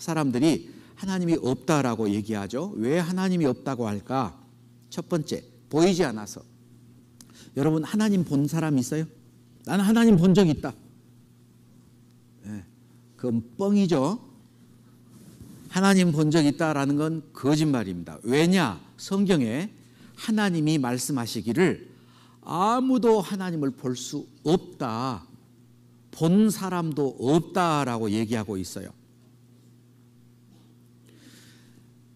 사람들이 하나님이 없다라고 얘기하죠. 왜 하나님이 없다고 할까? 첫 번째, 보이지 않아서. 여러분, 하나님 본 사람 있어요? 나는 하나님 본 적 있다. 네, 그건 뻥이죠. 하나님 본 적 있다라는 건 거짓말입니다. 왜냐? 성경에 하나님이 말씀하시기를 아무도 하나님을 볼 수 없다. 본 사람도 없다라고 얘기하고 있어요.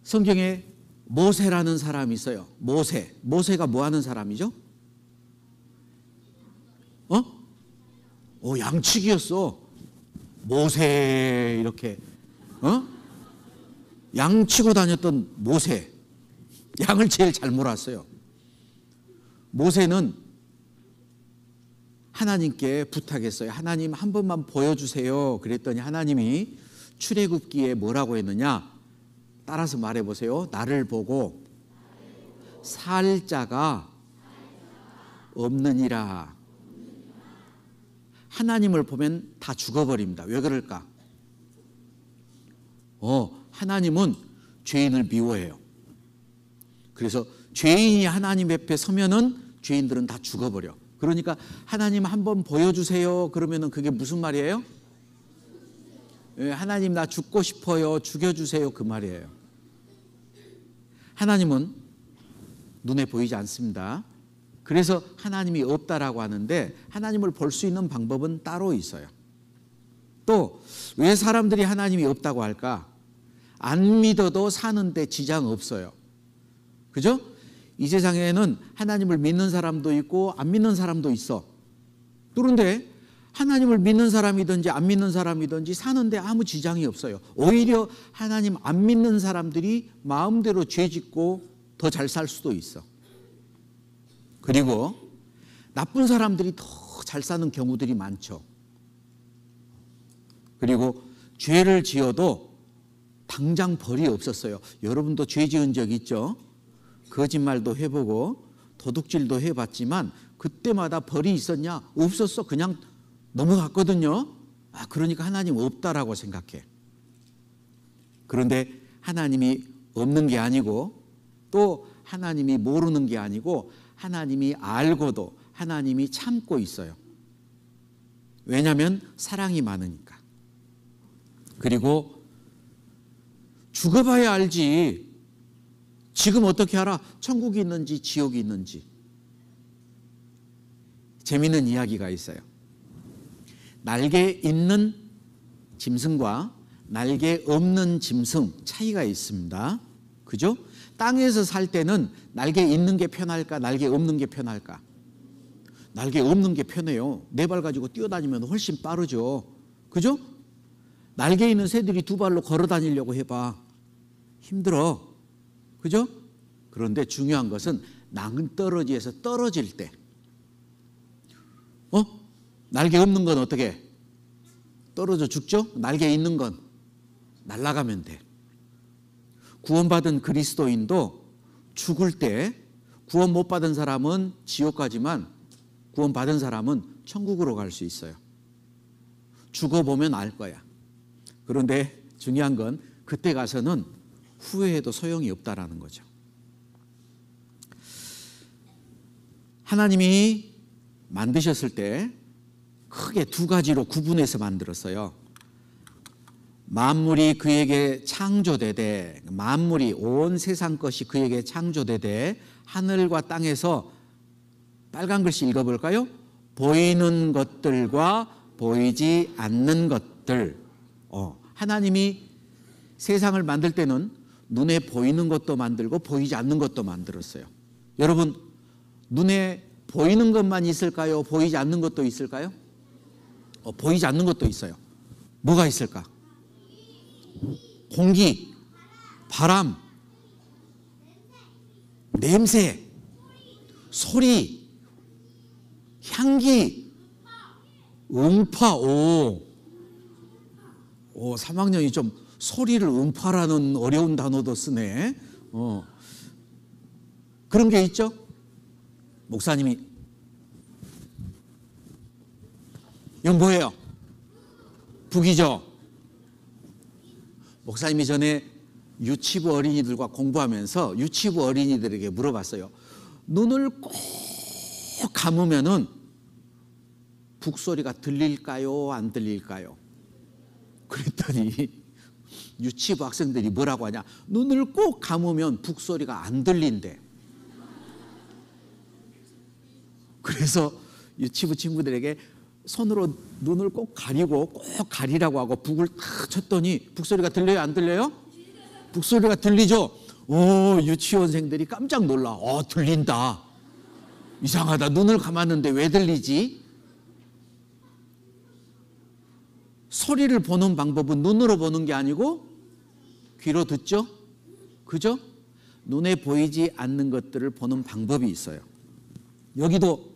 성경에 모세라는 사람이 있어요. 모세. 모세가 뭐 하는 사람이죠? 어? 어, 양치기였어. 모세 이렇게 어? 양치고 다녔던 모세. 양을 제일 잘 몰았어요. 모세는 하나님께 부탁했어요. 하나님 한 번만 보여주세요. 그랬더니 하나님이 출애굽기에 뭐라고 했느냐? 따라서 말해 보세요. 나를 보고 살 자가 없느니라. 하나님을 보면 다 죽어버립니다. 왜 그럴까? 어, 하나님은 죄인을 미워해요. 그래서 죄인이 하나님 앞에 서면은 죄인들은 다 죽어버려. 그러니까 하나님 한번 보여주세요. 그러면은 그게 무슨 말이에요? 예, 하나님 나 죽고 싶어요. 죽여주세요. 그 말이에요. 하나님은 눈에 보이지 않습니다. 그래서 하나님이 없다라고 하는데 하나님을 볼 수 있는 방법은 따로 있어요. 또 왜 사람들이 하나님이 없다고 할까? 안 믿어도 사는데 지장 없어요. 그죠? 이 세상에는 하나님을 믿는 사람도 있고 안 믿는 사람도 있어. 그런데 하나님을 믿는 사람이든지 안 믿는 사람이든지 사는데 아무 지장이 없어요. 오히려 하나님 안 믿는 사람들이 마음대로 죄 짓고 더 잘 살 수도 있어. 그리고 나쁜 사람들이 더 잘 사는 경우들이 많죠. 그리고 죄를 지어도 당장 벌이 없었어요. 여러분도 죄 지은 적 있죠? 거짓말도 해보고 도둑질도 해봤지만 그때마다 벌이 있었냐? 없었어. 그냥 넘어갔거든요. 아, 그러니까 하나님 없다라고 생각해. 그런데 하나님이 없는 게 아니고 또 하나님이 모르는 게 아니고 하나님이 알고도 하나님이 참고 있어요. 왜냐하면 사랑이 많으니까. 그리고 죽어봐야 알지. 지금 어떻게 알아? 천국이 있는지 지옥이 있는지. 재미있는 이야기가 있어요. 날개 있는 짐승과 날개 없는 짐승 차이가 있습니다. 그죠? 땅에서 살 때는 날개 있는 게 편할까, 날개 없는 게 편할까? 날개 없는 게 편해요. 네 발 가지고 뛰어다니면 훨씬 빠르죠. 그죠? 날개 있는 새들이 두 발로 걸어 다니려고 해봐. 힘들어. 그죠? 그런데 중요한 것은 낭떠러지에서 떨어질 때, 어? 날개 없는 건 어떻게? 떨어져 죽죠? 날개 있는 건 날아가면 돼. 구원받은 그리스도인도 죽을 때 구원 못 받은 사람은 지옥 가지만 구원 받은 사람은 천국으로 갈 수 있어요. 죽어보면 알 거야. 그런데 중요한 건 그때 가서는 후회해도 소용이 없다라는 거죠. 하나님이 만드셨을 때 크게 두 가지로 구분해서 만들었어요. 만물이 그에게 창조되되 만물이 온 세상 것이 그에게 창조되되 하늘과 땅에서 빨간 글씨 읽어볼까요? 보이는 것들과 보이지 않는 것들. 어, 하나님이 세상을 만들 때는 눈에 보이는 것도 만들고 보이지 않는 것도 만들었어요. 여러분, 눈에 보이는 것만 있을까요? 보이지 않는 것도 있을까요? 어, 보이지 않는 것도 있어요. 뭐가 있을까? 공기, 바람, 냄새, 소리, 향기, 음파, 오. 오, 3학년이 좀 소리를 음파라는 어려운 단어도 쓰네. 어. 그런 게 있죠? 목사님이 이건 뭐예요? 북이죠. 목사님이 전에 유치부 어린이들과 공부하면서 유치부 어린이들에게 물어봤어요. 눈을 꼭 감으면은 북소리가 들릴까요? 안 들릴까요? 그랬더니 유치부 학생들이 뭐라고 하냐? 눈을 꼭 감으면 북소리가 안 들린대. 그래서 유치부 친구들에게 손으로 눈을 꼭 가리고 꼭 가리라고 하고 북을 탁 쳤더니 북소리가 들려요? 안 들려요? 북소리가 들리죠? 오, 유치원생들이 깜짝 놀라. 어, 들린다. 이상하다. 눈을 감았는데 왜 들리지? 소리를 보는 방법은 눈으로 보는 게 아니고 귀로 듣죠? 그죠? 눈에 보이지 않는 것들을 보는 방법이 있어요. 여기도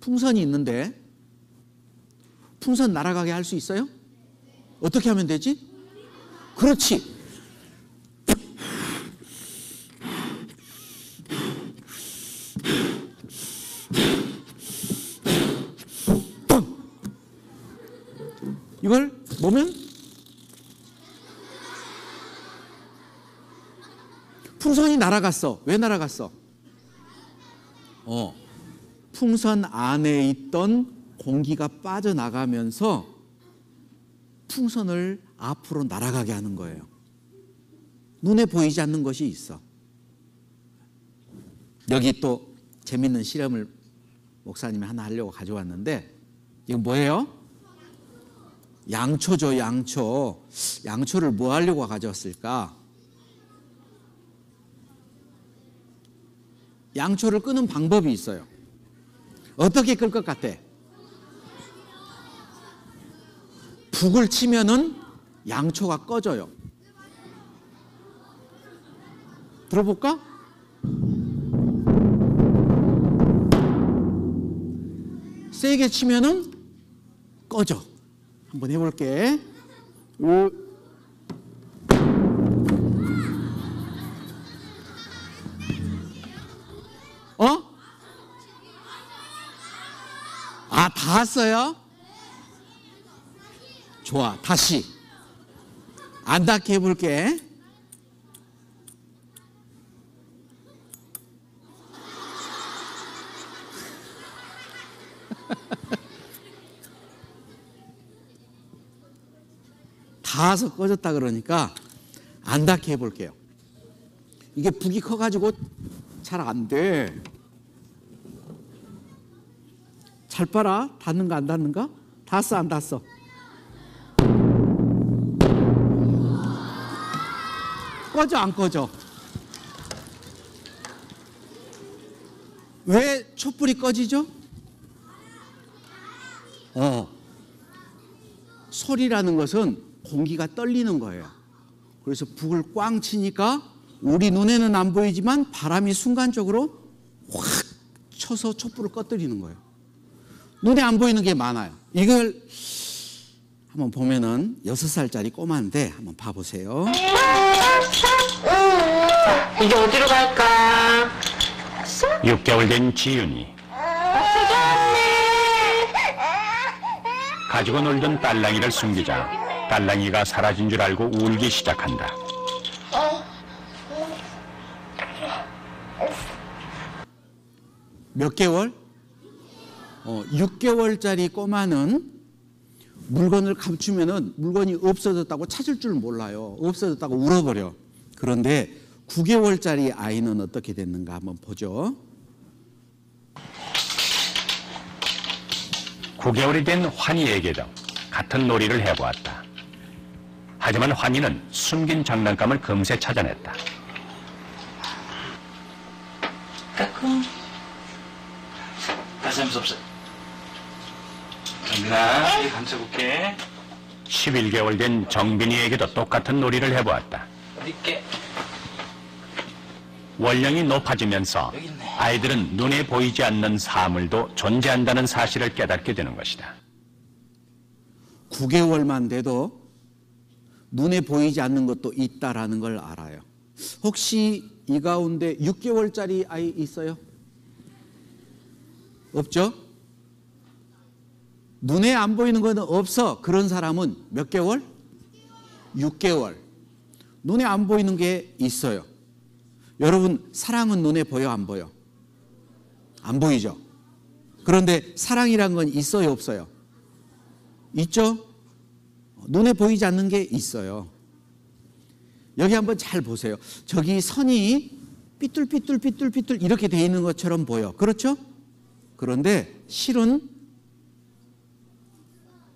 풍선이 있는데 풍선 날아가게 할 수 있어요? 어떻게 하면 되지? 그렇지. 이걸 보면 풍선이 날아갔어. 왜 날아갔어? 어. 풍선 안에 있던 공기가 빠져나가면서 풍선을 앞으로 날아가게 하는 거예요. 눈에 보이지 않는 것이 있어. 여기 또 재밌는 실험을 목사님이 하나 하려고 가져왔는데 이건 뭐예요? 양초죠, 양초. 양초를 뭐 하려고 가져왔을까? 양초를 끄는 방법이 있어요. 어떻게 끌 것 같아? 북을 치면은 양초가 꺼져요. 들어볼까? 세게 치면은 꺼져. 한번 해볼게. 으. 어? 아, 다 왔어요? 좋아, 다시. 안 닿게 해볼게. 닿아서 꺼졌다 그러니까 안 닿게 해볼게요. 이게 북이 커가지고 잘 안 돼. 잘 봐라. 닿는가 안 닿는가? 닿았어 안 닿았어? 꺼져 안 꺼져? 왜 촛불이 꺼지죠? 어. 소리라는 것은 공기가 떨리는 거예요. 그래서 북을 꽝 치니까 우리 눈에는 안 보이지만 바람이 순간적으로 확 쳐서 촛불을 꺼뜨리는 거예요. 눈에 안 보이는 게 많아요. 이걸 한번 보면은 여섯 살짜리 꼬마인데 한번 봐보세요. 이제 어디로 갈까? 6개월 된 지윤이 가지고 놀던 딸랑이를 숨기자 딸랑이가 사라진 줄 알고 울기 시작한다. 몇 개월? 어, 6개월짜리 꼬마는 물건을 감추면은 물건이 없어졌다고 찾을 줄 몰라요. 없어졌다고 울어버려. 그런데 9개월짜리 아이는 어떻게 됐는가 한번 보죠. 9개월이 된 환희에게도 같은 놀이를 해보았다. 하지만 환희는 숨긴 장난감을 금세 찾아냈다. 까꿍. 다시 한번 정민아, 이 감춰볼게. 11개월 된 정빈이에게도 똑같은 놀이를 해보았다. 어디 있게? 원령이 높아지면서 아이들은 눈에 보이지 않는 사물도 존재한다는 사실을 깨닫게 되는 것이다. 9개월만 돼도 눈에 보이지 않는 것도 있다라는 걸 알아요. 혹시 이 가운데 6개월짜리 아이 있어요? 없죠? 눈에 안 보이는 거는 없어. 그런 사람은 몇 개월? 6개월. 눈에 안 보이는 게 있어요. 여러분, 사랑은 눈에 보여, 안 보여? 안 보이죠? 그런데 사랑이란 건 있어요, 없어요? 있죠? 눈에 보이지 않는 게 있어요. 여기 한번 잘 보세요. 저기 선이 삐뚤삐뚤삐뚤삐뚤 이렇게 돼 있는 것처럼 보여. 그렇죠? 그런데 실은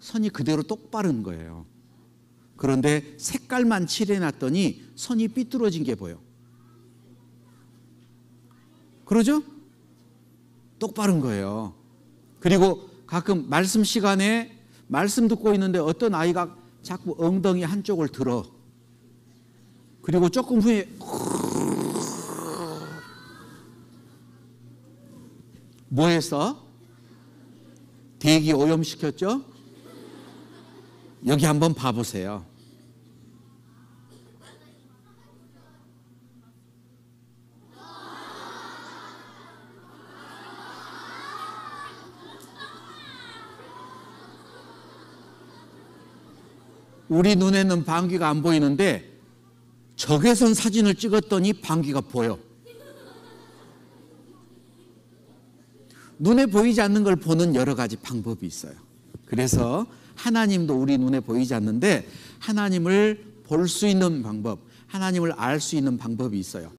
선이 그대로 똑바른 거예요. 그런데 색깔만 칠해놨더니 선이 삐뚤어진 게 보여. 그러죠? 똑바른 거예요. 그리고 가끔 말씀 시간에 말씀 듣고 있는데 어떤 아이가 자꾸 엉덩이 한쪽을 들어. 그리고 조금 후에 뭐 했어? 대기 오염시켰죠? 여기 한번 봐보세요. 우리 눈에는 방귀가 안 보이는데 적외선 사진을 찍었더니 방귀가 보여. 눈에 보이지 않는 걸 보는 여러 가지 방법이 있어요. 그래서 하나님도 우리 눈에 보이지 않는데 하나님을 볼 수 있는 방법, 하나님을 알 수 있는 방법이 있어요.